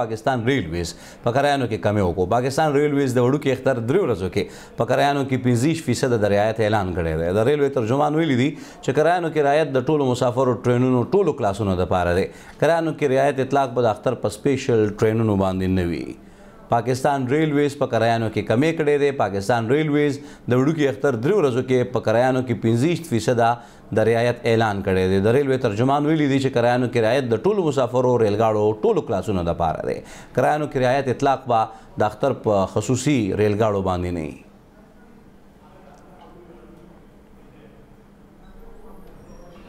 پاکستان ریلویز په کرایانو کې کمی وکړو پاکستان ریلویز د وړوکي اختر درې ورځو کې په کرایانو کې 25 فیصد د رعایت اعلان کړی دی د ریلوی ترجمان ویلي دي چې کرایانو کې رعایت د ټولو مسافرو ټرینونو ټولو کلاسونو لپاره دی کرایانو کې رعایت اطلاق به د اختر په سپیشل ټرینونو باندې نه وي پاکستان ریلویز په کرایانو کې کمی کړی دی پاکستان ریلویز د وړوکي اختر درې ورځو کې په کرایانو کې 25 فیصد د رعایت اعلان کړی دی. د ریلوې ترجمان ویلي دي چې کرایانو کې رعایت د ټولو مسافرو ریلګاړو ټولو کلاسونو لپاره دی. کرایانو کې رعایت اطلاق به د اختر په خصوصي ریلګاړو باندې نه وي.